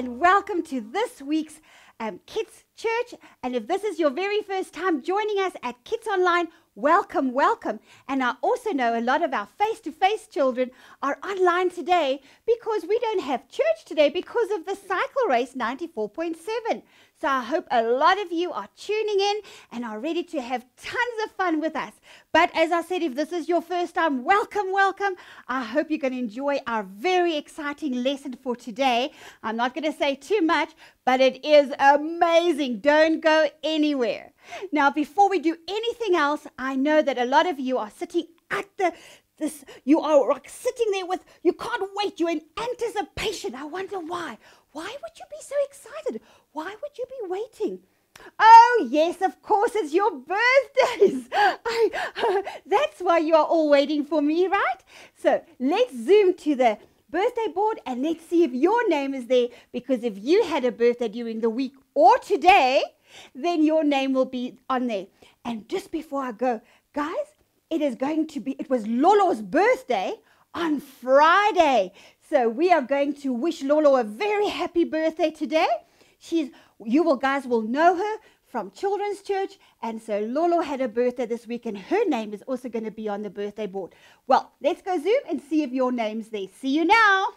and welcome to this week's um, Kids Church. And if this is your very first time joining us at Kids Online, welcome, welcome. And I also know a lot of our face to face children are online today because we don't have church today because of the cycle race 94.7. So I hope a lot of you are tuning in and are ready to have tons of fun with us. But as I said, if this is your first time, welcome, welcome. I hope you're going to enjoy our very exciting lesson for today. I'm not going to say too much, but it is amazing. Don't go anywhere. Now, before we do anything else, I know that a lot of you are sitting at the this you are like sitting there with you can't wait you're in anticipation i wonder why why would you be so excited why would you be waiting? Oh, yes, of course, it's your birthdays. I, that's why you are all waiting for me, right? So let's zoom to the birthday board and let's see if your name is there. Because if you had a birthday during the week or today, then your name will be on there. And just before I go, guys, it is going to be, it was Lolo's birthday on Friday. So we are going to wish Lolo a very happy birthday today. She's, you will guys will know her from Children's Church. And so Lolo had a birthday this week, and her name is also going to be on the birthday board. Well, let's go zoom and see if your name's there. See you now.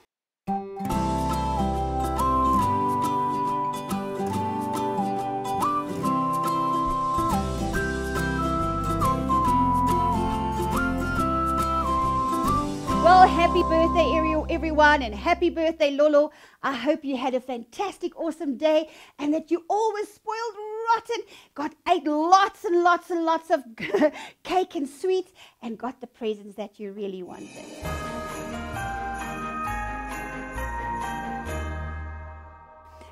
Well, happy birthday, Ariel, everyone, and happy birthday, Lolo. I hope you had a fantastic, awesome day and that you all were spoiled rotten, got ate lots and lots and lots of cake and sweets, and got the presents that you really wanted.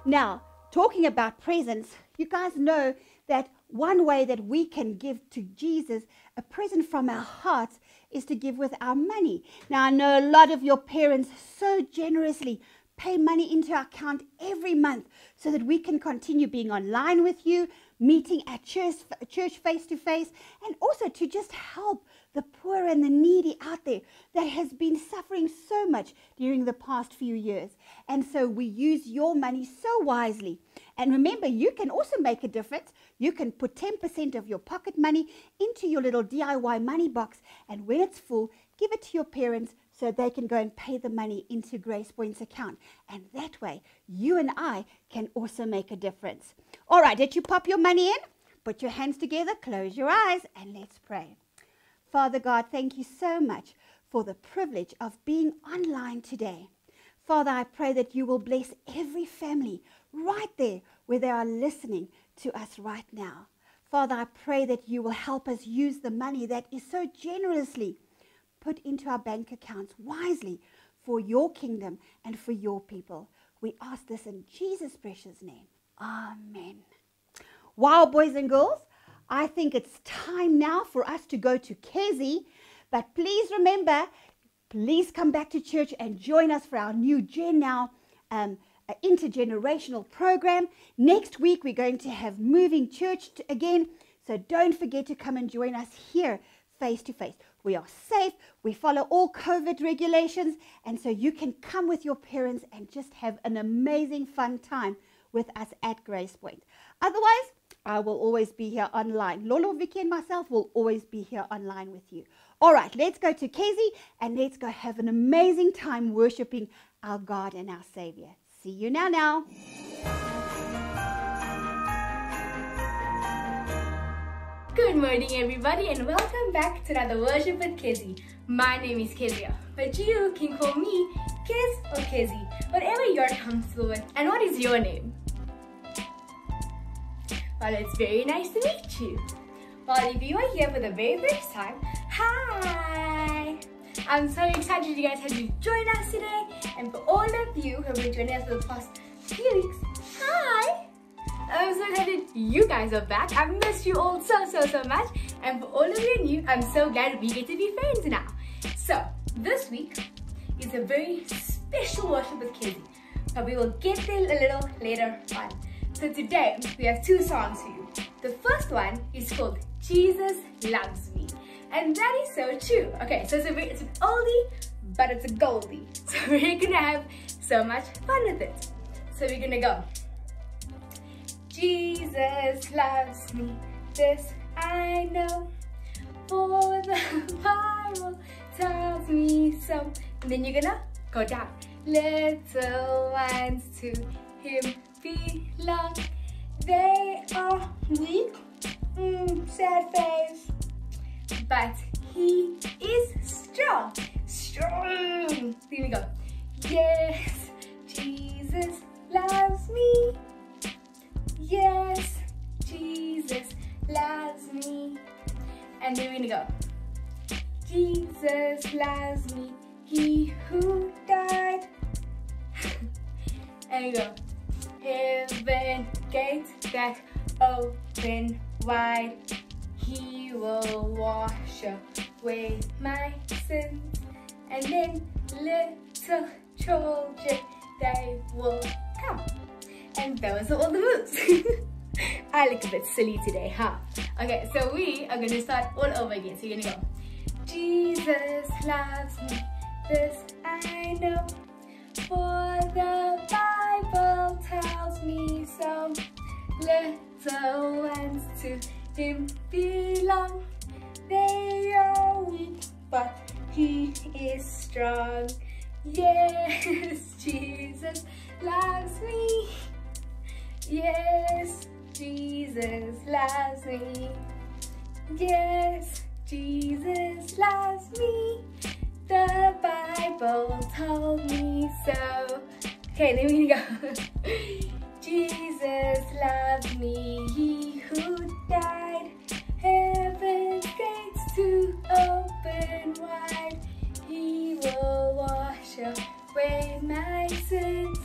Now, talking about presents, you guys know that one way that we can give to Jesus a present from our hearts is to give with our money. Now, I know a lot of your parents so generously pay money into our account every month so that we can continue being online with you, meeting at church, church face to face, and also to just help the poor and the needy out there that has been suffering so much during the past few years. And so we use your money so wisely. And remember, you can also make a difference. You can put 10% of your pocket money into your little DIY money box, and when it's full, give it to your parents so they can go and pay the money into Gracepoint's account. And that way, you and I can also make a difference. All right, did you pop your money in? Put your hands together, close your eyes, and let's pray. Father God, thank you so much for the privilege of being online today. Father, I pray that you will bless every family right there where they are listening to us right now. Father, I pray that you will help us use the money that is so generously put into our bank accounts wisely for your kingdom and for your people. We ask this in Jesus' precious name. Amen. Wow, boys and girls, I think it's time now for us to go to Kezi. But please remember, please come back to church and join us for our new Gen Now um, intergenerational program. Next week, we're going to have Moving Church again. So don't forget to come and join us here face to face. We are safe, we follow all COVID regulations, and so you can come with your parents and just have an amazing fun time with us at Gracepoint. Otherwise, I will always be here online. Lolo, Vicky, and myself will always be here online with you. All right, let's go to Kezi and let's go have an amazing time worshiping our God and our Savior. See you now, now. Good morning, everybody, and welcome back to another Worship with Kizzy. My name is Kezia, but you can call me Kiz or Kizzy, whatever you're comfortable with. And what is your name? Well, it's very nice to meet you. Well, if you are here for the very first time, hi! I'm so excited you guys have to join us today. And for all of you who have been joining us for the past few weeks, hi! I'm so excited you guys are back. I've missed you all so, so, so much. And for all of you new, I'm so glad we get to be friends now. So, this week is a very special worship with Kizzy. But we will get there a little later on. So today, we have two songs for you. The first one is called Jesus Loves Me. And that is so true. Okay, so it's, a, it's an oldie, but it's a goldie. So we're gonna have so much fun with it. So we're gonna go. Jesus loves me, this I know. For the Bible tells me so. And then you're gonna go down. Little ones to him belong. They are weak, mm, sad face, but he is strong, strong. Here we go. Yes, Jesus loves me. Yes, Jesus loves me. And then we're gonna go. Jesus loves me, he who died. and we go. Heaven gate that open wide. He will wash away my sins. And then little children, they will come. And those are all the moves. I look a bit silly today, huh? Okay, so we are gonna start all over again. So you're gonna go, Jesus loves me, this I know. For the Bible tells me so. Little ones to him belong. They are weak, but he is strong. Yes, Jesus loves me. Yes, Jesus loves me. Yes, Jesus loves me. The Bible told me so. Okay, then we go. Jesus loves me, he who died. Heaven's gates to open wide. He will wash away my sins.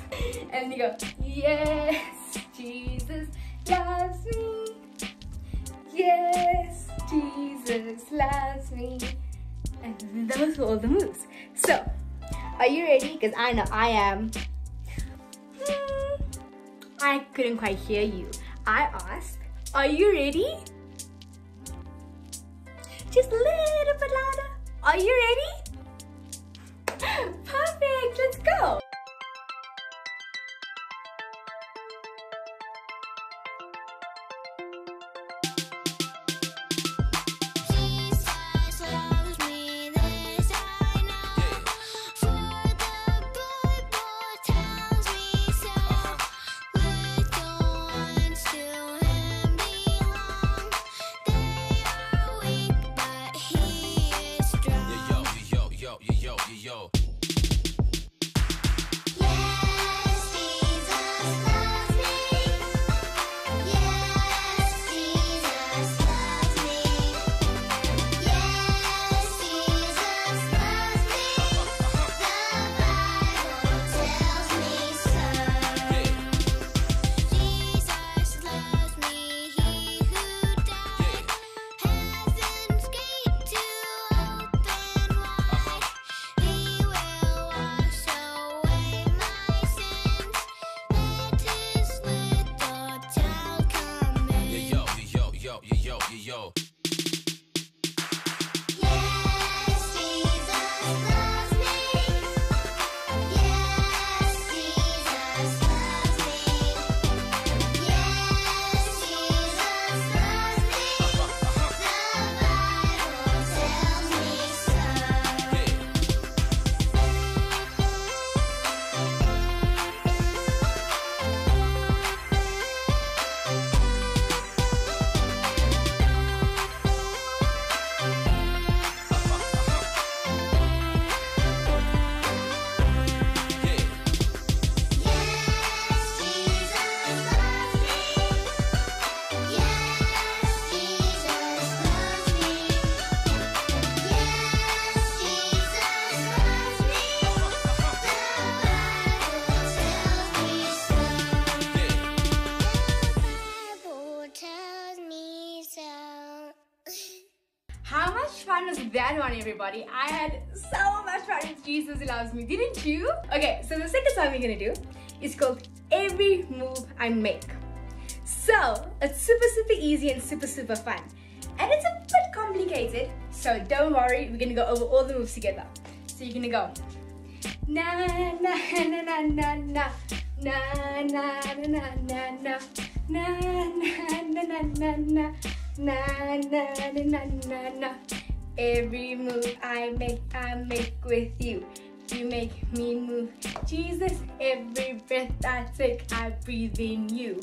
And you go, yes, Jesus loves me. Yes, Jesus loves me. And those were all the moves. So, are you ready? Because I know I am. I couldn't quite hear you. I asked, are you ready? Just a little bit louder. Are you ready? Perfect, let's go. Loves Me, didn't you? Okay, so the second song we're gonna do is called Every Move I Make. So, it's super, super easy and super, super fun. And it's a bit complicated, so don't worry, we're gonna go over all the moves together. So you're gonna go na na na na na na Na na na na na na na na na na na na na na na na na na Every move I make, I make with you. You make me move. Jesus, every breath I take, I breathe in you.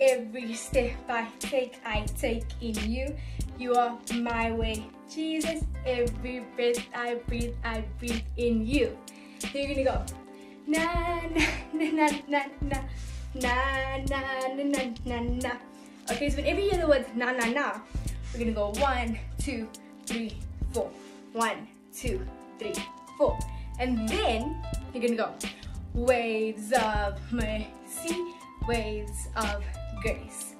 Every step I take, I take in you. You are my way. Jesus, every breath I breathe, I breathe in you. So you're gonna go na na na na na na na na na na na. Okay, so whenever you hear the words na na na, we're gonna go one, two, three, four. One, two, three, four. And then you're gonna go waves of mercy, waves of grace.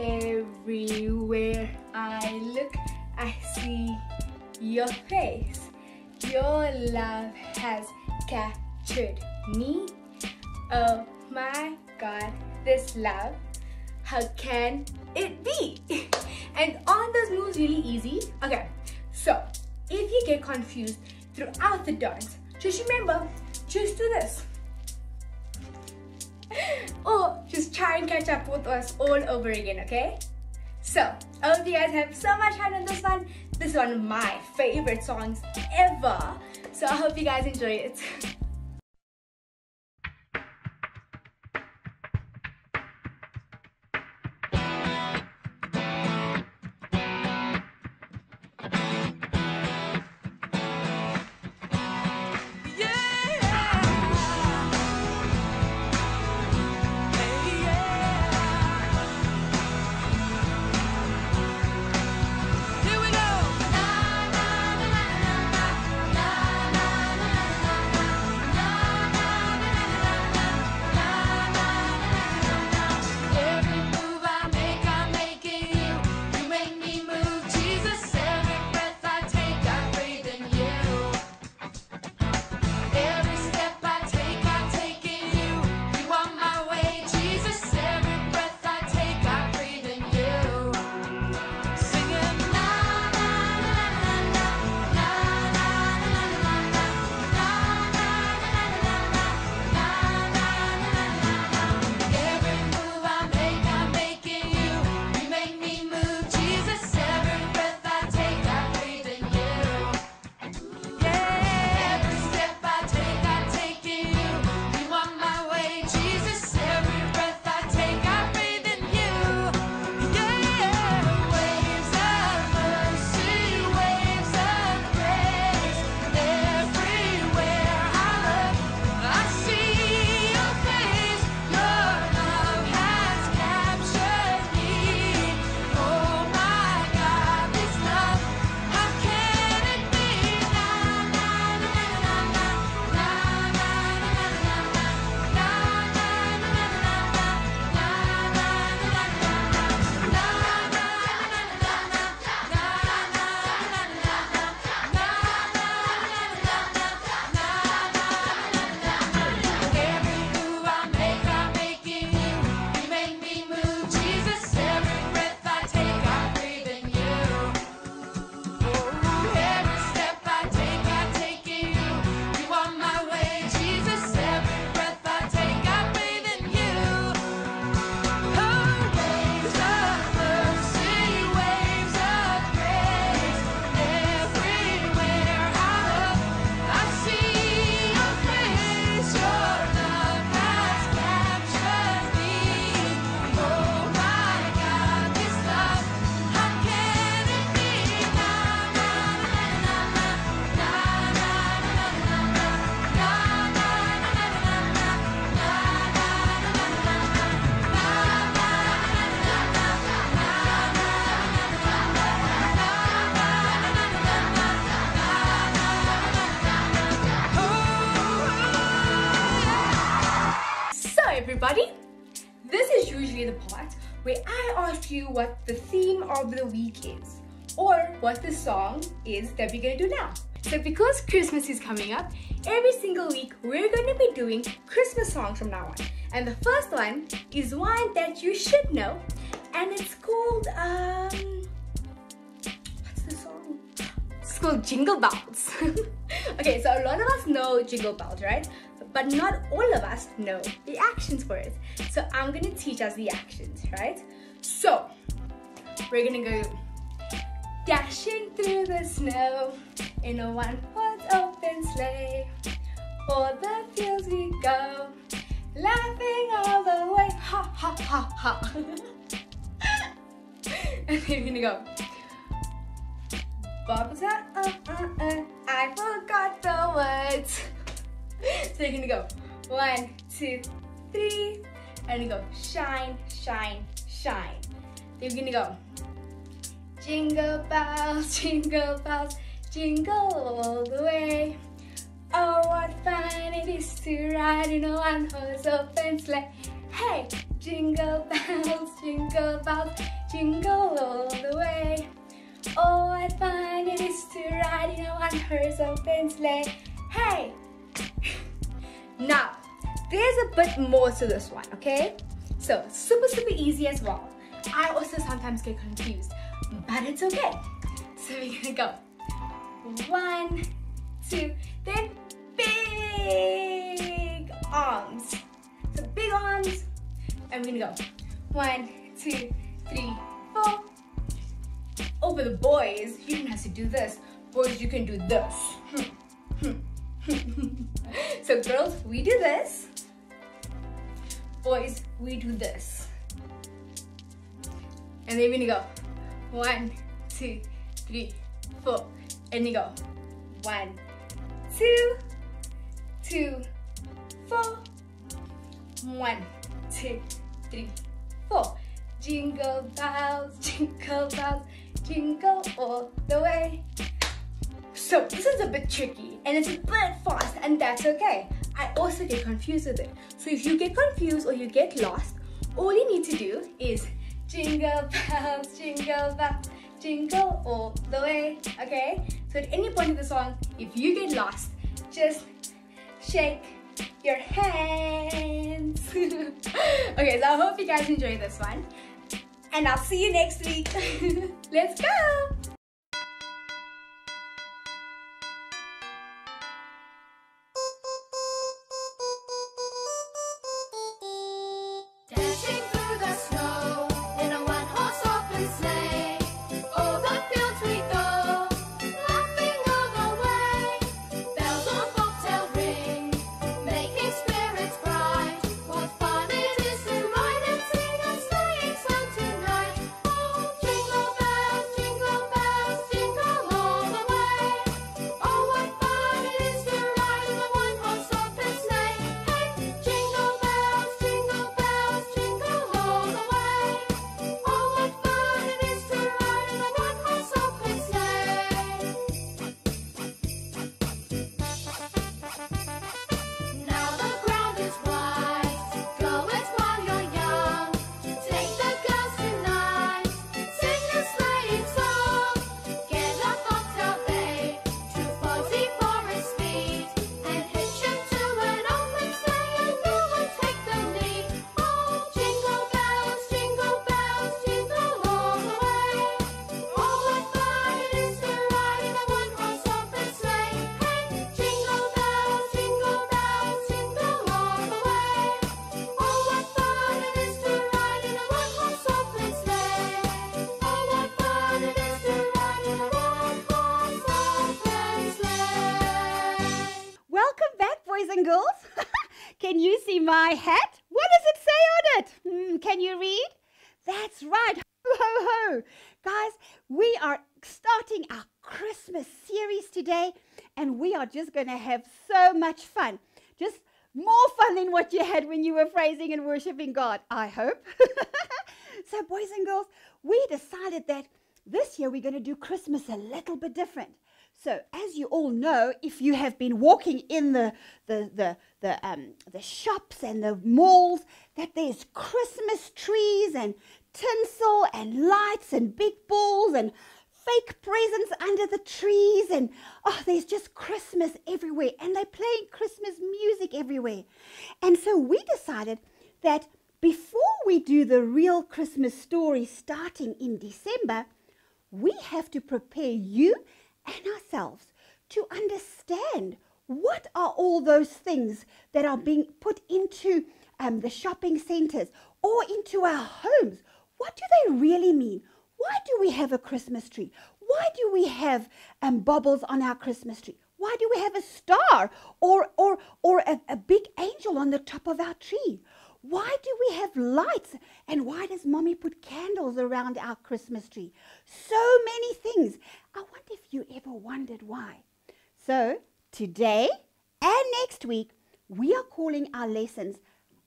Everywhere I look, I see your face. Your love has captured me. Oh my God, this love, how can it be? and aren't those moves really easy? Okay, so if you get confused throughout the dance, just remember, just do this. or just try and catch up with us all over again, okay? So, I hope you guys have so much fun on this one. This is one of my favorite songs ever. So I hope you guys enjoy it. is that we're gonna do now. So, because Christmas is coming up, every single week we're gonna be doing Christmas songs from now on. And the first one is one that you should know, and it's called, um, what's the song? It's called Jingle Bells. okay, so a lot of us know Jingle Bells, right? but not all of us know the actions for it. So I'm gonna teach us the actions, right? So we're gonna go dashing through the snow in a one horse open sleigh. O'er the fields we go, laughing all the way. Ha ha ha ha. and then we're gonna go. Uh, uh, uh, uh, I forgot the words. so you're gonna go one, two, three, and you go shine, shine, shine. Then you're gonna go jingle bells, jingle bells, jingle all the way. Oh, what fun it is to ride in a one-horse open sleigh. Hey, jingle bells, jingle bells, jingle all the way. Oh, what fun it is to ride in a one-horse open sleigh. Hey! now, there's a bit more to this one, okay? So, super, super easy as well. I also sometimes get confused, but it's okay. So we're gonna go one, two, then big arms. So big arms, and we're gonna go one, two, three, four. Oh, Over the boys, you don't have to do this. Boys, you can do this. so girls, we do this. Boys, we do this. And then we're gonna go one, two, three, four. And you go one, two, two, four. One, two, three, four. Jingle bells, jingle bells, jingle all the way. So this is a bit tricky and it's a bit fast and that's okay. I also get confused with it. So if you get confused or you get lost, all you need to do is jingle bells, jingle bells, jingle all the way. Okay? So at any point in the song, if you get lost, just shake your hands. okay, so I hope you guys enjoy this one. And I'll see you next week. Let's go! What you had when you were praising and worshiping God, I hope. so, boys and girls, we decided that this year we're going to do Christmas a little bit different. So, as you all know, if you have been walking in the the the the um the shops and the malls, that there's Christmas trees and tinsel and lights and big balls and fake presents under the trees and oh there's just christmas everywhere and they're playing christmas music everywhere and so we decided that before we do the real christmas story starting in december we have to prepare you and ourselves to understand what are all those things that are being put into um, the shopping centers or into our homes? What do they really mean? Why do we have a Christmas tree? Why do we have um, baubles on our Christmas tree? Why do we have a star or, or, or a, a big angel on the top of our tree? Why do we have lights? And why does mommy put candles around our Christmas tree? So many things. I wonder if you ever wondered why. So, today and next week, we are calling our lessons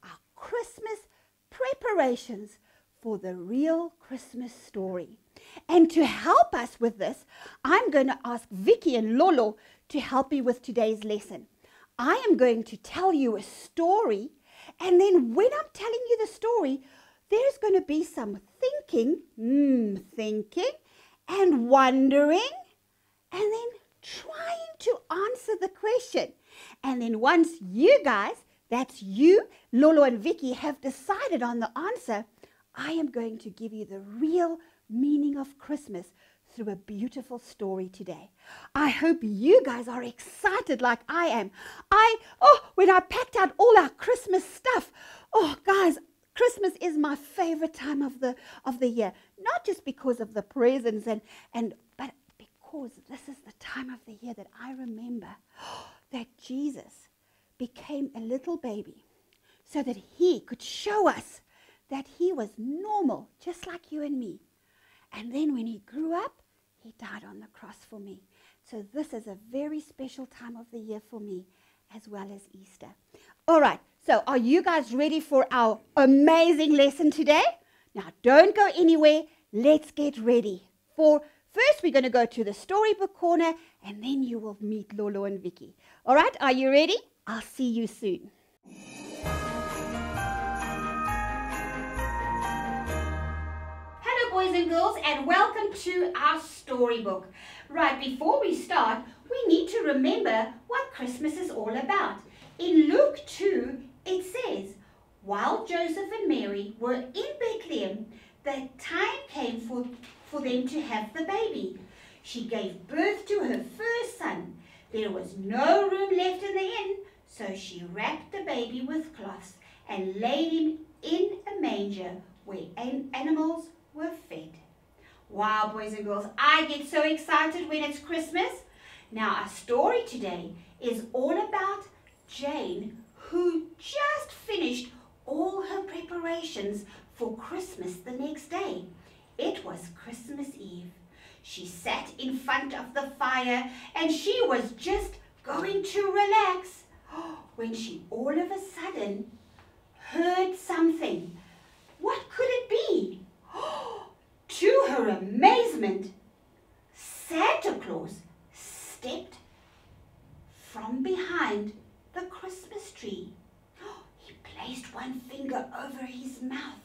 our Christmas preparations for the real Christmas story. And to help us with this, I'm going to ask Vicky and Lolo to help me with today's lesson. I am going to tell you a story, and then when I'm telling you the story, there's going to be some thinking, mm, thinking, and wondering, and then trying to answer the question. And then once you guys, that's you, Lolo and Vicky, have decided on the answer, I am going to give you the real meaning of Christmas through a beautiful story today. I hope you guys are excited like I am. I, oh, when I packed out all our Christmas stuff, oh, guys, Christmas is my favorite time of the of the year. Not just because of the presents and and but because this is the time of the year that I remember that Jesus became a little baby so that he could show us that he was normal, just like you and me. And then when he grew up, he died on the cross for me. So this is a very special time of the year for me, as well as Easter. All right, so are you guys ready for our amazing lesson today? Now, don't go anywhere. Let's get ready. For first, we're going to go to the storybook corner, and then you will meet Lolo and Vicky. All right, are you ready? I'll see you soon. Hello, boys and girls, and welcome to our storybook. Right, before we start, we need to remember what Christmas is all about. In Luke 2, it says, While Joseph and Mary were in Bethlehem, the time came for, for them to have the baby. She gave birth to her first son. There was no room left in the inn, so she wrapped the baby with cloths and laid him in a manger where an- animals were fed. Wow, boys and girls, I get so excited when it's Christmas. Now, our story today is all about Jane, who just finished all her preparations for Christmas the next day. It was Christmas Eve. She sat in front of the fire and she was just going to relax when she all of a sudden heard something. What could it be? to her amazement, Santa Claus stepped from behind the Christmas tree. He placed one finger over his mouth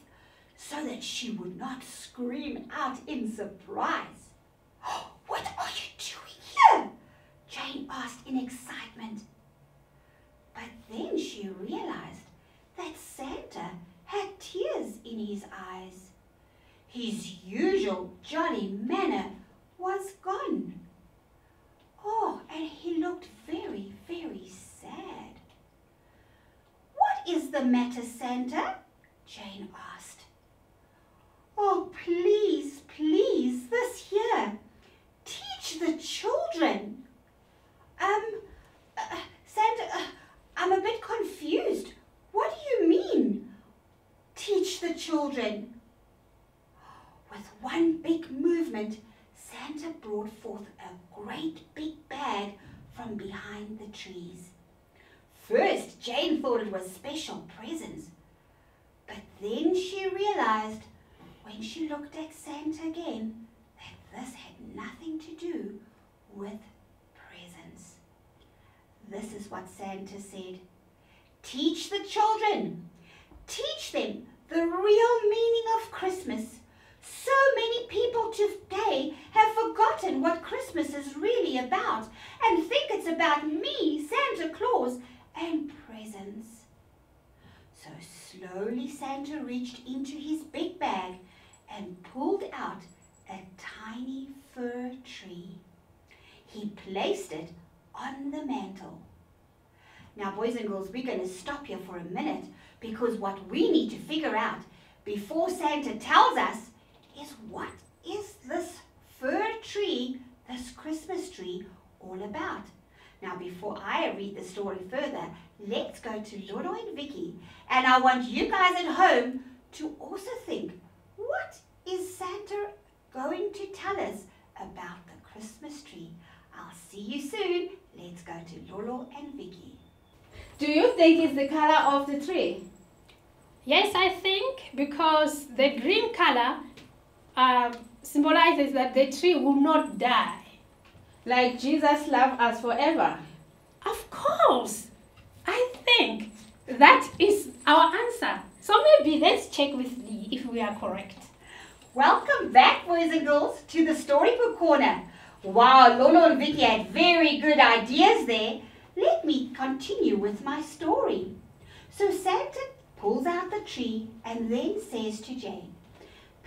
so that she would not scream out in surprise. What are you doing here? Jane asked in excitement. But then she realized that Santa had tears in his eyes. His usual jolly manner was gone. Oh, and he looked very, very sad. What is the matter, Santa? Jane asked. Oh, please, please, this year, Teach the children. Um, uh, Santa, uh, I'm a bit confused. What do you mean? Teach the children. With one big movement, Santa brought forth a great big bag from behind the trees. First, Jane thought it was special presents, but then she realized when she looked at Santa again that this had nothing to do with presents. This is what Santa said Teach the children, teach them the real meaning of Christmas. So many people today have forgotten what Christmas is really about and think it's about me, Santa Claus, and presents. So slowly Santa reached into his big bag and pulled out a tiny fir tree. He placed it on the mantle. Now, boys and girls, we're going to stop here for a minute because what we need to figure out before Santa tells us is what is this fir tree, this Christmas tree, all about? Now, before I read the story further, let's go to Lolo and Vicky. And I want you guys at home to also think what is Santa going to tell us about the Christmas tree? I'll see you soon. Let's go to Lolo and Vicky. Do you think it's the color of the tree? Yes, I think because the green color uh, symbolizes that the tree will not die. Like Jesus loved us forever. Of course, I think that is our answer. So maybe let's check with Lee if we are correct. Welcome back, boys and girls, to the Storybook Corner. Wow, Lolo and Vicky had very good ideas there. Let me continue with my story. So Santa pulls out the tree and then says to Jane,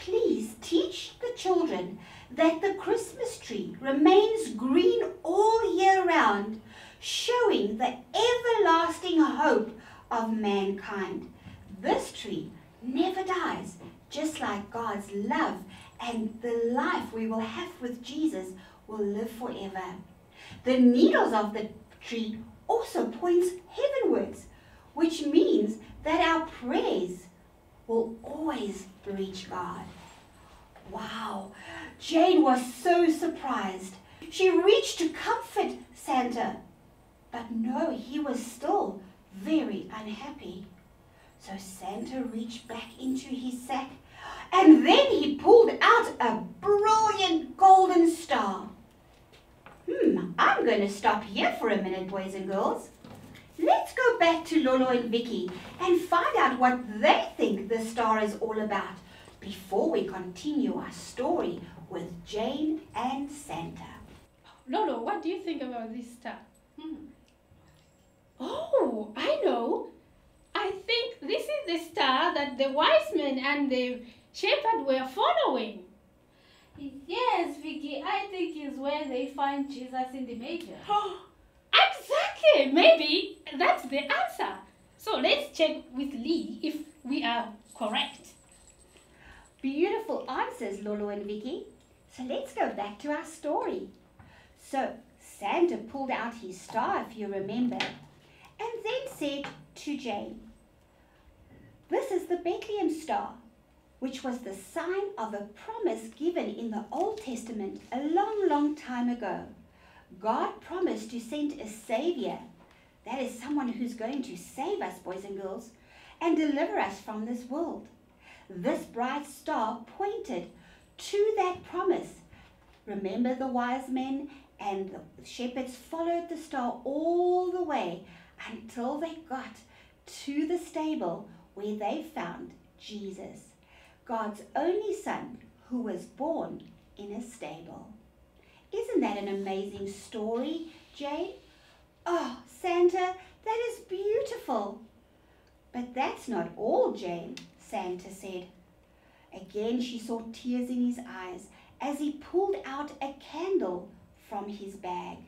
Please teach the children that the Christmas tree remains green all year round, showing the everlasting hope of mankind. This tree never dies, just like God's love and the life we will have with Jesus will live forever. The needles of the tree also points heavenwards, which means that our prayers will always reach God. Wow, Jane was so surprised. She reached to comfort Santa, but no, he was still very unhappy. So Santa reached back into his sack and then he pulled out a brilliant golden star. Hmm, I'm going to stop here for a minute, boys and girls. Let's go back to Lolo and Vicky and find out what they think the star is all about before we continue our story with Jane and Santa. Lolo, what do you think about this star? Hmm. Oh, I know. I think this is the star that the wise men and the shepherd were following. Yes, Vicky, I think is where they find Jesus in the manger. exactly. Maybe that's the answer. So let's check with Lee if we are correct. Beautiful answers, Lolo and Vicky. So let's go back to our story. So Santa pulled out his star, if you remember, and then said to Jane, This is the Bethlehem star, which was the sign of a promise given in the Old Testament a long, long time ago. God promised to send a Savior. That is someone who's going to save us, boys and girls, and deliver us from this world. This bright star pointed to that promise. Remember the wise men and the shepherds followed the star all the way until they got to the stable where they found Jesus, God's only son who was born in a stable. Isn't that an amazing story, Jane? Oh, Santa, that is beautiful. But that's not all, Jane, Santa said. Again she saw tears in his eyes as he pulled out a candle from his bag.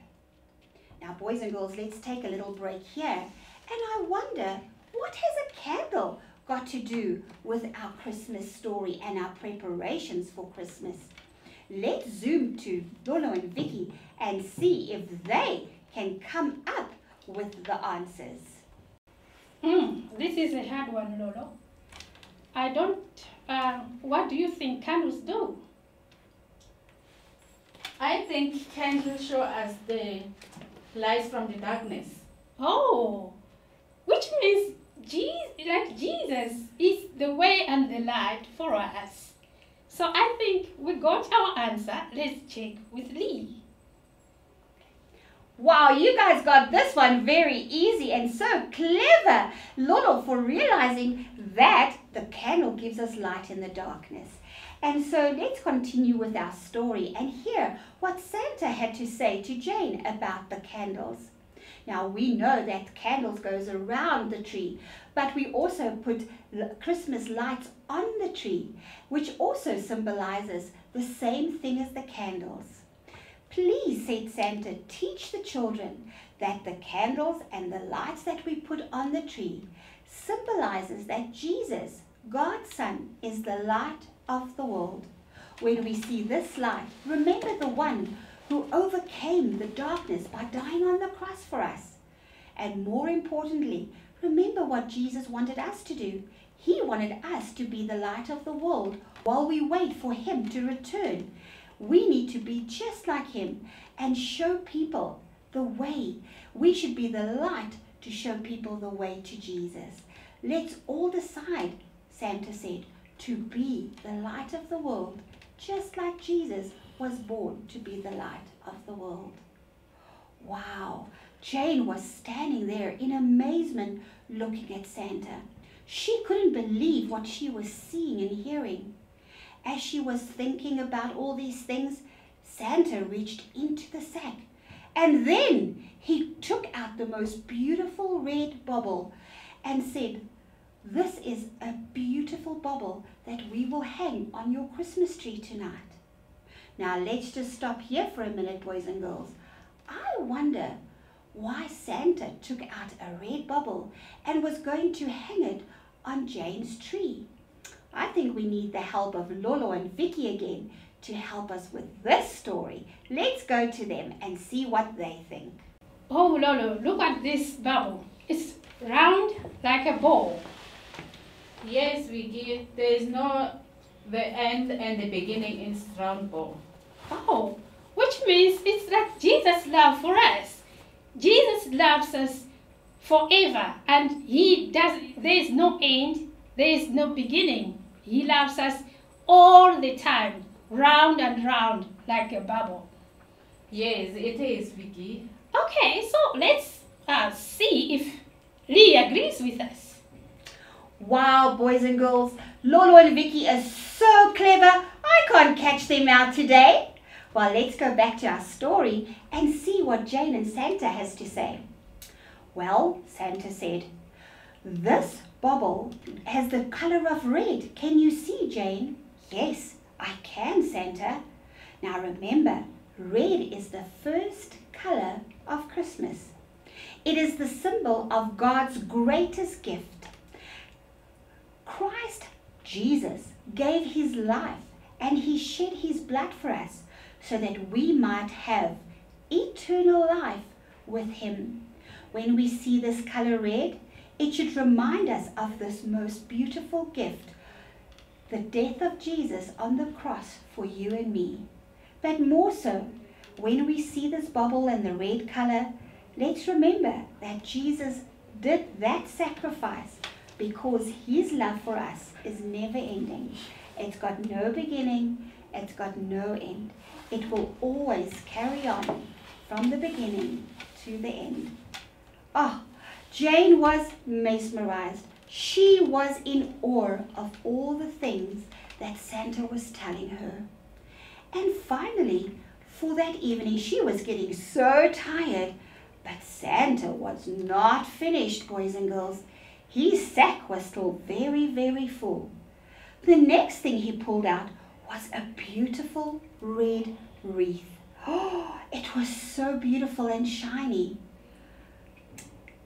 Now, boys and girls, let's take a little break here. And I wonder, what has a candle got to do with our Christmas story and our preparations for Christmas? Let's zoom to Lolo and Vicky and see if they can come up with the answers. Hmm, this is a hard one, Lolo. I don't. Um, what do you think candles do? I think candles show us the light from the darkness. Oh, which means Jesus, that Jesus is the way and the light for us. So I think we got our answer. Let's check with Lee. Wow, you guys got this one very easy and so clever. Lolo for realizing that the candle gives us light in the darkness. And so let's continue with our story and hear what Santa had to say to Jane about the candles. Now we know that candles goes around the tree, but we also put Christmas lights on the tree, which also symbolizes the same thing as the candles. Please, said Santa, teach the children that the candles and the lights that we put on the tree symbolizes that Jesus, God's Son, is the light of the world. When we see this light, remember the one who overcame the darkness by dying on the cross for us. And more importantly, remember what Jesus wanted us to do. He wanted us to be the light of the world while we wait for Him to return. We need to be just like Him and show people the way. We should be the light to show people the way to Jesus. Let's all decide, Santa said, to be the light of the world, just like Jesus was born to be the light of the world. Wow! Jane was standing there in amazement looking at Santa. She couldn't believe what she was seeing and hearing. As she was thinking about all these things, Santa reached into the sack and then he took out the most beautiful red bauble and said, This is a beautiful bauble that we will hang on your Christmas tree tonight. Now let's just stop here for a minute, boys and girls. I wonder why Santa took out a red bubble and was going to hang it on Jane's tree. I think we need the help of Lolo and Vicky again to help us with this story. Let's go to them and see what they think. Oh, Lolo, look at this bubble. It's round like a ball. Yes, Vicky, there is no the end and the beginning in round ball. Oh, which means it's like Jesus' love for us. Jesus loves us forever, and He does. There is no end. There is no beginning. He loves us all the time, round and round like a bubble. Yes, it is, Vicky. Okay, so let's uh, see if Lee agrees with us. Wow, boys and girls, Lolo and Vicky are so clever. I can't catch them out today. Well, let's go back to our story and see what Jane and Santa has to say. Well, Santa said, this bauble has the color of red. Can you see, Jane? Yes, I can, Santa. Now remember, red is the first color of Christmas. It is the symbol of God's greatest gift. Christ Jesus gave his life and he shed his blood for us so that we might have eternal life with him. When we see this color red, it should remind us of this most beautiful gift the death of Jesus on the cross for you and me. But more so, when we see this bubble and the red color, let's remember that Jesus did that sacrifice because his love for us is never ending. It's got no beginning, it's got no end. It will always carry on from the beginning to the end. Oh, Jane was mesmerized. She was in awe of all the things that Santa was telling her. And finally, for that evening, she was getting so tired. But Santa was not finished, boys and girls. His sack was still very, very full. The next thing he pulled out was a beautiful red wreath. Oh, it was so beautiful and shiny.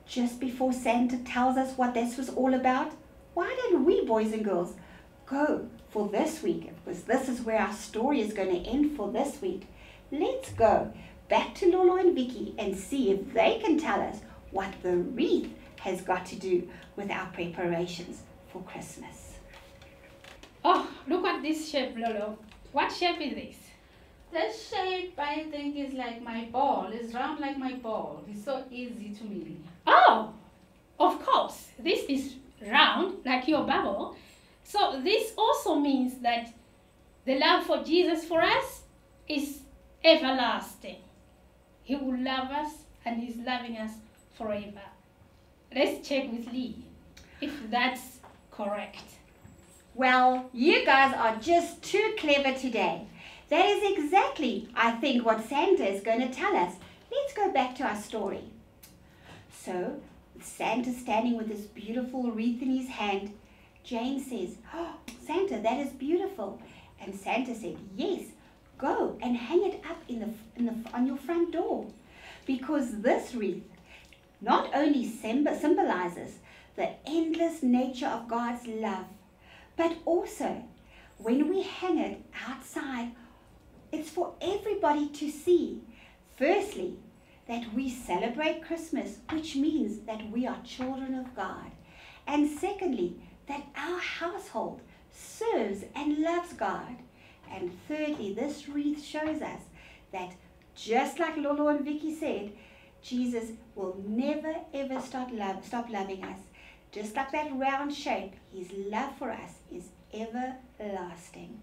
Just before Santa tells us what this was all about, why don't we, boys and girls, go for this week? Because this is where our story is going to end for this week. Let's go back to Lolo and Vicky and see if they can tell us what the wreath has got to do with our preparations for Christmas. Oh, look at this shape, Lolo. What shape is this? This shape, I think, is like my ball. It's round like my ball. It's so easy to me. Oh, of course, this is round like your bubble. So this also means that the love for Jesus for us is everlasting. He will love us and he's loving us forever. Let's check with Lee if that's correct. Well, you guys are just too clever today. That is exactly, I think, what Santa is going to tell us. Let's go back to our story. So, Santa standing with this beautiful wreath in his hand, Jane says, Oh, Santa, that is beautiful. And Santa said, Yes, go and hang it up in the, in the, on your front door because this wreath not only symb- symbolizes the endless nature of God's love, but also when we hang it outside, it's for everybody to see. Firstly, that we celebrate Christmas, which means that we are children of God. And secondly, that our household serves and loves God. And thirdly, this wreath shows us that just like Lolo and Vicky said, Jesus will never ever stop stop loving us. Just like that round shape, his love for us is everlasting.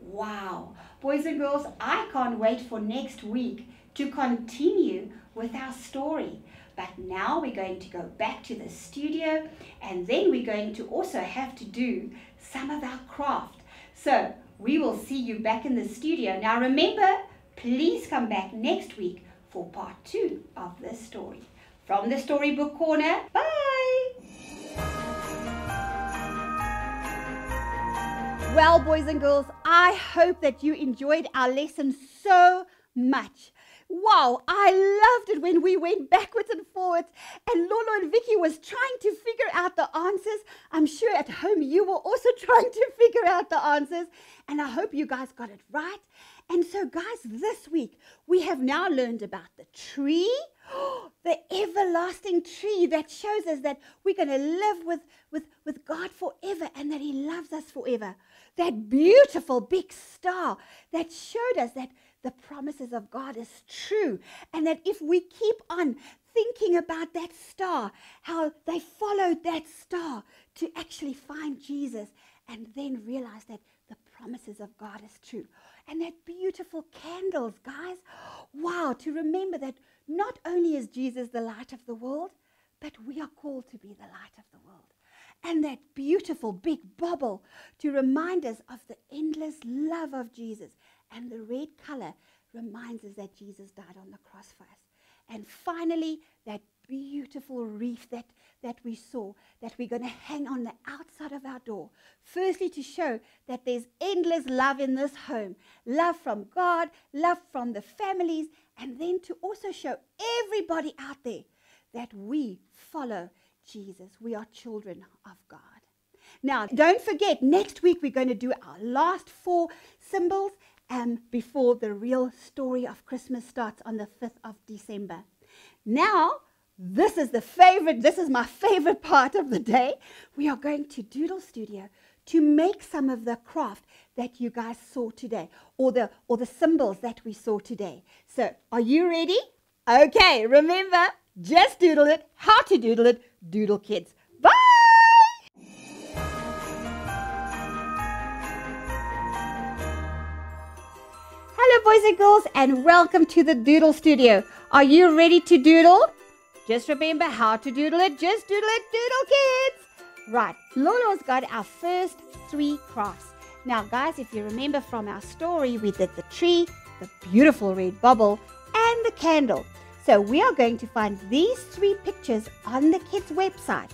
Wow. Boys and girls, I can't wait for next week to continue with our story. But now we're going to go back to the studio and then we're going to also have to do some of our craft. So we will see you back in the studio. Now remember, please come back next week for part two of this story. From the Storybook Corner, bye! Well, boys and girls, I hope that you enjoyed our lesson so much. Wow, I loved it when we went backwards and forwards and Lolo and Vicky was trying to figure out the answers. I'm sure at home you were also trying to figure out the answers and I hope you guys got it right. And so guys, this week we have now learned about the tree, the everlasting tree that shows us that we're going to live with, with, with God forever and that he loves us forever. That beautiful big star that showed us that the promises of God is true. And that if we keep on thinking about that star, how they followed that star to actually find Jesus and then realize that the promises of God is true. And that beautiful candles, guys. Wow, to remember that not only is Jesus the light of the world, but we are called to be the light of the world and that beautiful big bubble to remind us of the endless love of Jesus. And the red color reminds us that Jesus died on the cross for us. And finally, that beautiful wreath that, that we saw that we're going to hang on the outside of our door. Firstly, to show that there's endless love in this home love from God, love from the families, and then to also show everybody out there that we follow Jesus. We are children of God. Now, don't forget, next week we're going to do our last four symbols um, before the real story of Christmas starts on the 5th of December. Now, this is the favorite, this is my favorite part of the day. We are going to Doodle Studio to make some of the craft that you guys saw today or the or the symbols that we saw today. So, are you ready? Okay, remember, just doodle it. How to doodle it, doodle kids. Bye! Hello, boys and girls, and welcome to the Doodle Studio. Are you ready to doodle? Just remember how to doodle it. Just doodle it, doodle kids. Right, Lolo's got our first three crafts. Now, guys, if you remember from our story, we did the tree, the beautiful red bubble, and the candle. So we are going to find these three pictures on the kids' website.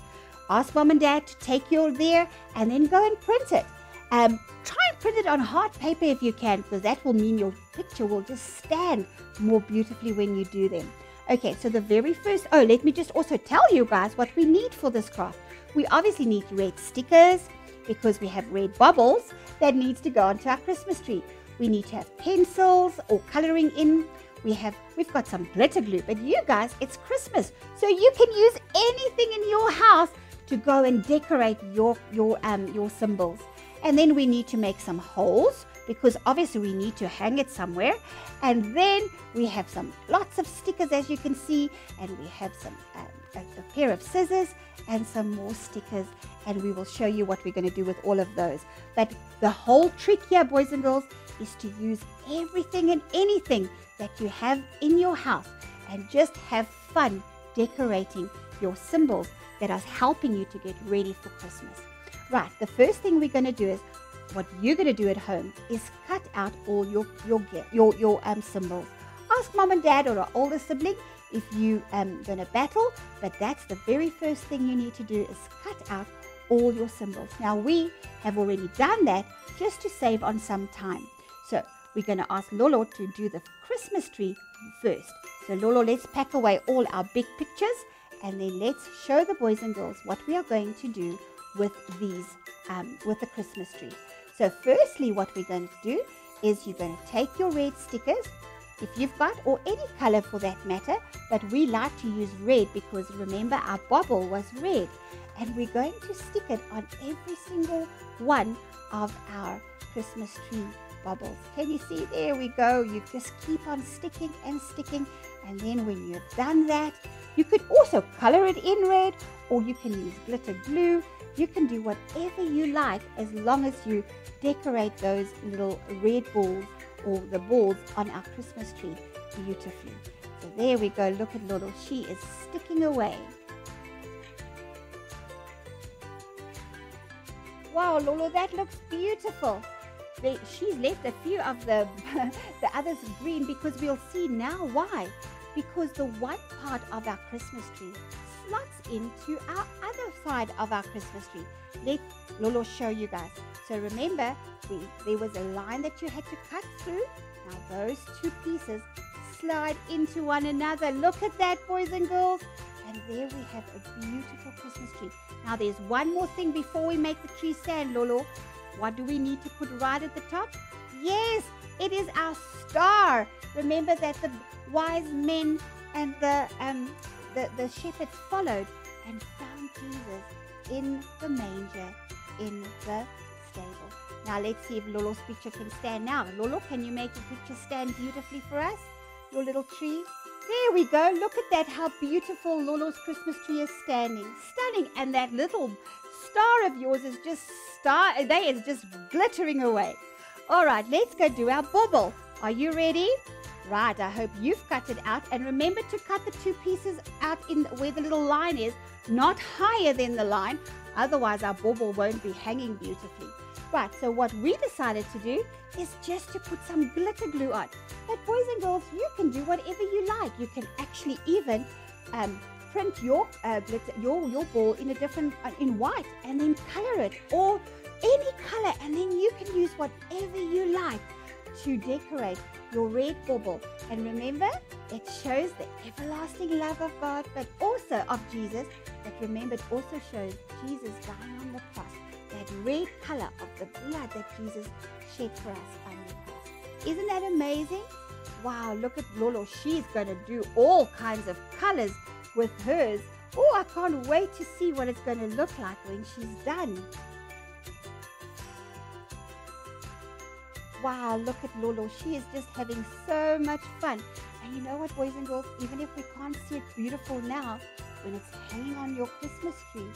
Ask mom and dad to take you there and then go and print it. Um, try and print it on hard paper if you can, because that will mean your picture will just stand more beautifully when you do them. Okay, so the very first, oh, let me just also tell you guys what we need for this craft. We obviously need red stickers because we have red bubbles that needs to go onto our Christmas tree. We need to have pencils or coloring in. We have, we've got some glitter glue, but you guys, it's Christmas, so you can use anything in your house to go and decorate your your um your symbols. And then we need to make some holes because obviously we need to hang it somewhere. And then we have some lots of stickers as you can see, and we have some um, a, a pair of scissors and some more stickers. And we will show you what we're going to do with all of those. But the whole trick here, boys and girls, is to use everything and anything that you have in your house and just have fun decorating your symbols that are helping you to get ready for Christmas. Right, the first thing we're going to do is what you're going to do at home is cut out all your your your your um symbols. Ask mom and dad or an older sibling if you um going to battle, but that's the very first thing you need to do is cut out all your symbols. Now we have already done that just to save on some time. We're going to ask Lolo to do the Christmas tree first. So, Lolo, let's pack away all our big pictures and then let's show the boys and girls what we are going to do with these, um, with the Christmas tree. So, firstly, what we're going to do is you're going to take your red stickers, if you've got, or any color for that matter, but we like to use red because remember our bobble was red, and we're going to stick it on every single one of our Christmas tree bubbles. Can you see? There we go. You just keep on sticking and sticking, and then when you've done that, you could also color it in red, or you can use glitter glue. You can do whatever you like as long as you decorate those little red balls or the balls on our Christmas tree beautifully. So there we go. Look at Lolo. She is sticking away. Wow, Lolo, that looks beautiful. They, she's left a few of the the others green because we'll see now why. Because the white part of our Christmas tree slots into our other side of our Christmas tree. Let Lolo show you guys. So remember, we, there was a line that you had to cut through. Now those two pieces slide into one another. Look at that, boys and girls. And there we have a beautiful Christmas tree. Now there's one more thing before we make the tree stand, Lolo. What do we need to put right at the top? Yes, it is our star. Remember that the wise men and the um, the, the shepherds followed and found Jesus in the manger in the stable. Now let's see if Lolo's picture can stand now. Lolo, can you make the picture stand beautifully for us? Your little tree. There we go. Look at that, how beautiful Lolo's Christmas tree is standing. Stunning. And that little star of yours is just star they is just glittering away. All right, let's go do our bubble. Are you ready? Right, I hope you've cut it out. And remember to cut the two pieces out in where the little line is, not higher than the line. Otherwise, our bauble won't be hanging beautifully. Right, so what we decided to do is just to put some glitter glue on. But boys and girls, you can do whatever you like. You can actually even um, print your uh, glitter, your your ball in a different uh, in white and then color it or any color, and then you can use whatever you like to decorate your red bauble. And remember, it shows the everlasting love of God, but also of Jesus. But remember, it also shows Jesus dying on the cross, that red color of the blood that Jesus shed for us on the cross. Isn't that amazing? Wow, look at Lolo. She's going to do all kinds of colors with hers. Oh, I can't wait to see what it's going to look like when she's done. Wow, look at Lolo. She is just having so much fun. And you know what, boys and girls, even if we can't see it beautiful now, when it's hanging on your Christmas tree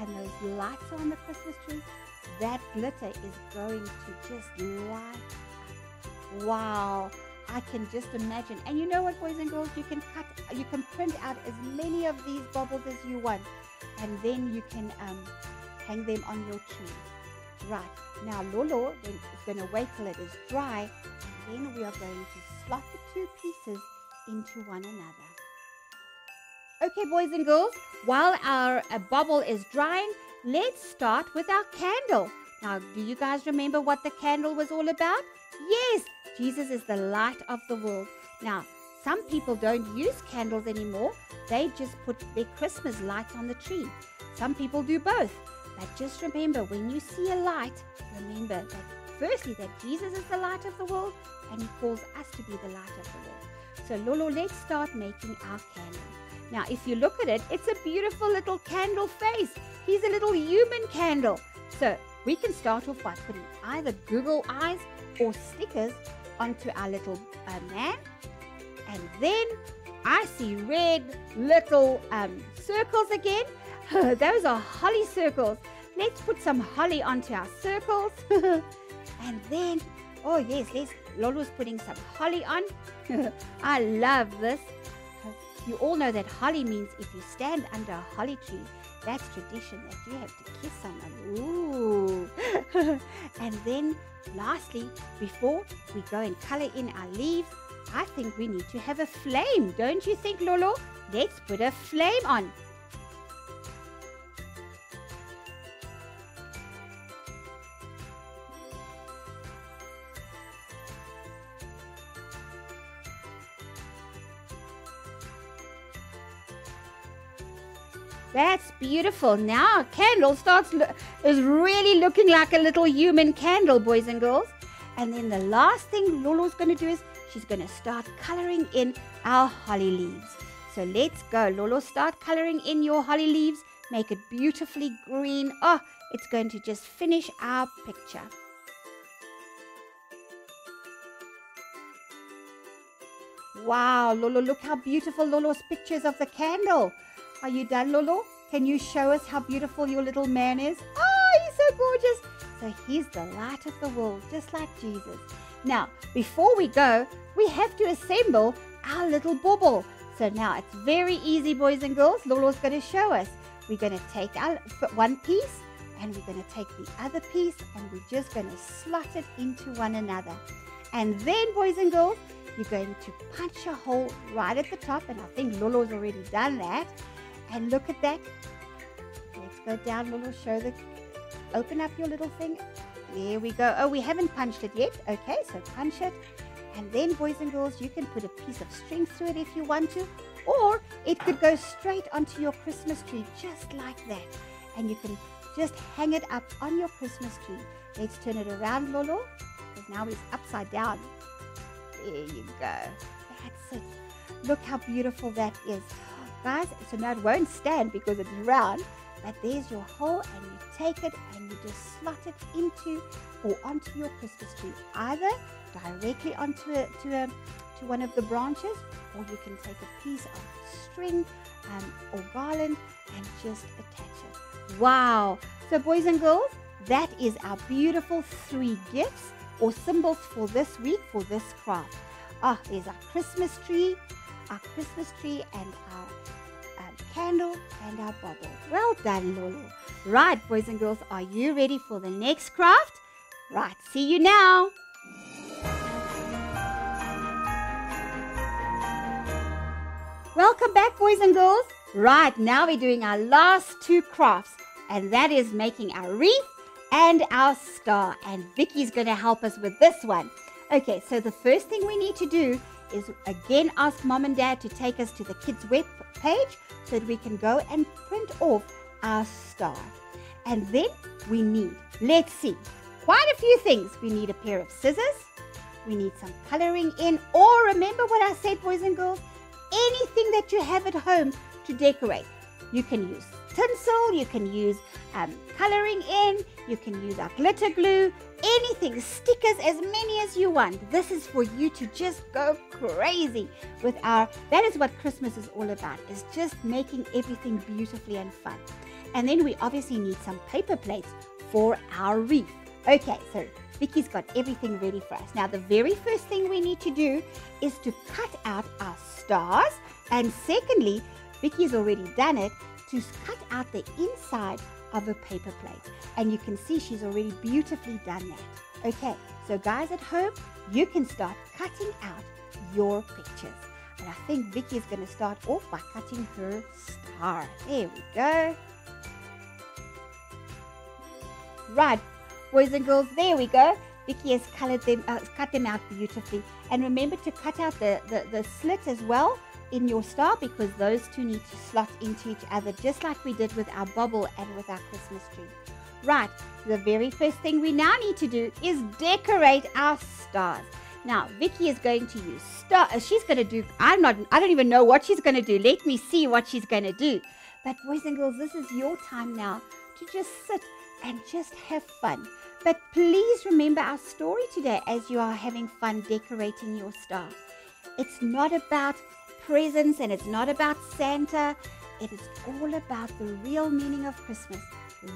and those lights on the Christmas tree, that glitter is going to just light up. Wow. I can just imagine. And you know what, boys and girls, you can cut, you can print out as many of these bubbles as you want, and then you can um, hang them on your tree. Right now, Lolo is going to wait till it is dry, and then we are going to slot the two pieces into one another. Okay, boys and girls, while our uh, bubble is drying, let's start with our candle. Now, do you guys remember what the candle was all about? Yes, Jesus is the light of the world. Now, some people don't use candles anymore. They just put their Christmas lights on the tree. Some people do both. But just remember, when you see a light, remember that firstly that Jesus is the light of the world and he calls us to be the light of the world. So Lolo, let's start making our candle. Now, if you look at it, it's a beautiful little candle face. He's a little human candle. So we can start off by putting either Google eyes or stickers onto our little uh, man. And then I see red little um, circles again. Those are holly circles. Let's put some holly onto our circles. and then, oh yes, let's, Lolo's putting some holly on. I love this. You all know that holly means if you stand under a holly tree, that's tradition that you have to kiss someone. Ooh. and then lastly, before we go and color in our leaves, I think we need to have a flame. Don't you think, Lolo? Let's put a flame on. That's beautiful. Now a candle starts lo- is really looking like a little human candle, boys and girls. And then the last thing Lolo's going to do is she's going to start coloring in our holly leaves. So let's go. Lolo, start coloring in your holly leaves. Make it beautifully green. Oh, it's going to just finish our picture. Wow, Lolo, look how beautiful Lolo's pictures of the candle. Are you done, Lolo? Can you show us how beautiful your little man is? Oh, he's so gorgeous. So he's the light of the world, just like Jesus. Now, before we go, we have to assemble our little bauble. So now it's very easy, boys and girls. Lolo's going to show us. We're going to take our one piece and we're going to take the other piece and we're just going to slot it into one another. And then, boys and girls, you're going to punch a hole right at the top. And I think Lolo's already done that. And look at that. Let's go down, Lolo. Show the. Open up your little thing. There we go. Oh, we haven't punched it yet. Okay, so punch it. And then, boys and girls, you can put a piece of string through it if you want to. Or it could go straight onto your Christmas tree, just like that. And you can just hang it up on your Christmas tree. Let's turn it around, Lolo. Because now it's upside down. There you go. That's it. Look how beautiful that is. Guys, so now it won't stand because it's round, but there's your hole and you take it and you just slot it into or onto your Christmas tree. Either directly onto a, to a, to one of the branches or you can take a piece of string um, or garland and just attach it. Wow. So boys and girls, that is our beautiful three gifts or symbols for this week for this craft. Ah, there's our Christmas tree, our Christmas tree, and our um, candle and our bubble. Well done, Lolo. Right, boys and girls, are you ready for the next craft? Right, see you now. Welcome back, boys and girls. Right, now we're doing our last two crafts, and that is making our wreath and our star. And Vicky's going to help us with this one. Okay, so the first thing we need to do is again ask mom and dad to take us to the kids' web page so that we can go and print off our star. And then we need, let's see, quite a few things. We need a pair of scissors, we need some coloring in, or remember what I said, boys and girls, anything that you have at home to decorate. You can use tinsel, you can use um, coloring in, you can use our glitter glue, anything, stickers, as many as you want. This is for you to just go crazy with our, that is what Christmas is all about, is just making everything beautifully and fun. And then we obviously need some paper plates for our wreath. Okay, so Vicky's got everything ready for us. Now, the very first thing we need to do is to cut out our stars. And secondly, Vicky's already done it, to cut out the inside of a paper plate. And you can see she's already beautifully done that. Okay, so guys at home, you can start cutting out your pictures. And I think Vicky is going to start off by cutting her star. There we go. Right, boys and girls, there we go. Vicky has colored them, uh, cut them out beautifully. And remember to cut out the, the, the slit as well in your star because those two need to slot into each other just like we did with our bubble and with our Christmas tree. Right, the very first thing we now need to do is decorate our stars. Now, Vicky is going to use star. uh, She's going to do. I'm not. I don't even know what she's going to do. Let me see what she's going to do. But boys and girls, this is your time now to just sit and just have fun. But please remember our story today as you are having fun decorating your star. It's not about presents and it's not about Santa. It is all about the real meaning of Christmas.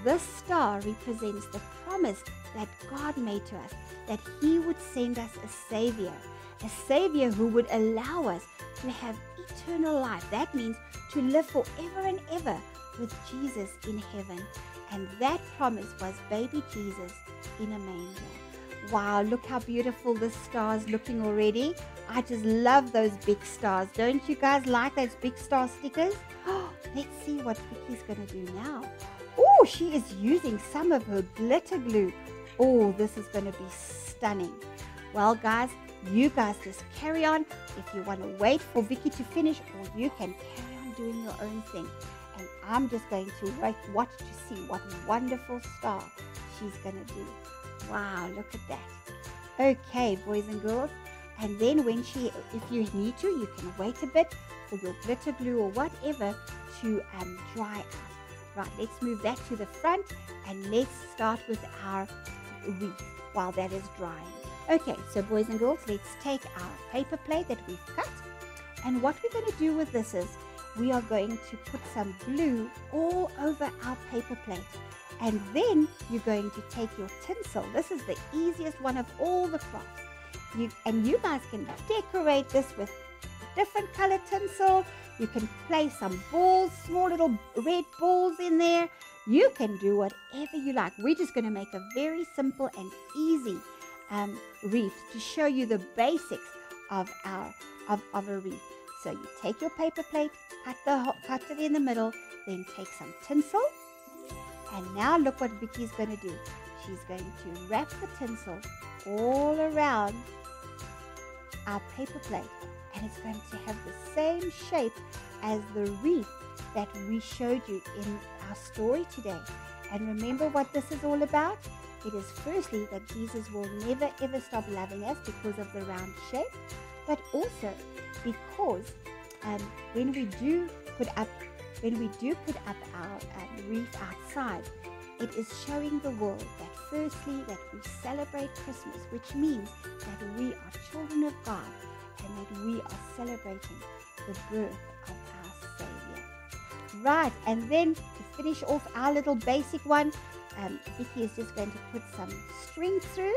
This star represents the promise that God made to us that He would send us a Savior, a Savior who would allow us to have eternal life. That means to live forever and ever with Jesus in heaven. And that promise was baby Jesus in a manger. Wow, look how beautiful this star is looking already. I just love those big stars. Don't you guys like those big star stickers? Let's see what Vicky's going to do now. Oh, she is using some of her glitter glue. Oh, this is going to be stunning. Well, guys, you guys just carry on. If you want to wait for Vicky to finish, or you can carry on doing your own thing. And I'm just going to wait, watch to see what wonderful star she's going to do. Wow, look at that. Okay, boys and girls. And then when she, if you need to, you can wait a bit for your glitter glue or whatever to um, dry out. Right, let's move that to the front and let's start with our wreath while that is drying. Okay, so boys and girls, let's take our paper plate that we've cut. And what we're going to do with this is we are going to put some glue all over our paper plate. And then you're going to take your tinsel. This is the easiest one of all the crafts. You, and you guys can decorate this with different color tinsel. You can place some balls, small little red balls in there. You can do whatever you like. We're just going to make a very simple and easy um, wreath to show you the basics of our of, of a wreath. So you take your paper plate, cut the cut it in the middle, then take some tinsel, and now look what Vicky's going to do. She's going to wrap the tinsel all around our paper plate, and it's going to have the same shape as the wreath that we showed you in our story today. And remember what this is all about? It is firstly that Jesus will never ever stop loving us because of the round shape, but also because um, when we do put up when we do put up our um, wreath outside, it is showing the world that firstly that we celebrate Christmas, which means that we are children of God and that we are celebrating the birth of our Savior. Right, and then to finish off our little basic one, um, Vicky is just going to put some string through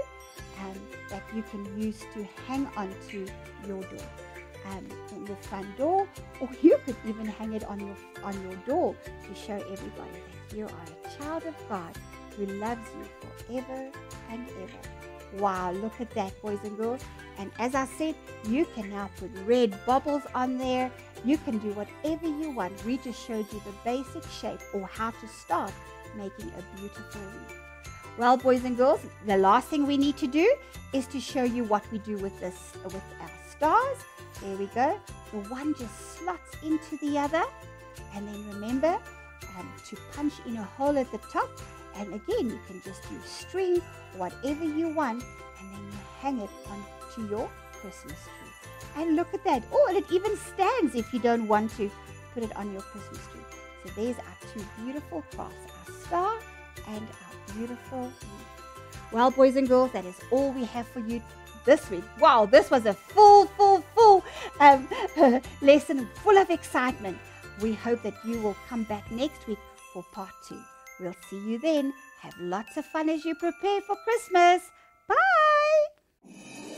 um, that you can use to hang onto your door, um, your front door, or you could even hang it on your on your door to show everybody you are a child of God who loves you forever and ever. Wow, look at that, boys and girls. And as I said, you can now put red bubbles on there. You can do whatever you want. We just showed you the basic shape or how to start making a beautiful wreath. Well, boys and girls, the last thing we need to do is to show you what we do with this with our stars. There we go. The one just slots into the other. And then remember um, to punch in a hole at the top. And again, you can just use string, whatever you want, and then you hang it onto your Christmas tree. And look at that. Oh, and it even stands if you don't want to put it on your Christmas tree. So there's our two beautiful crafts, our star and our beautiful wreath. Well, boys and girls, that is all we have for you this week. Wow, this was a full, full, full um, lesson full of excitement. We hope that you will come back next week for part two. We'll see you then. Have lots of fun as you prepare for Christmas. Bye.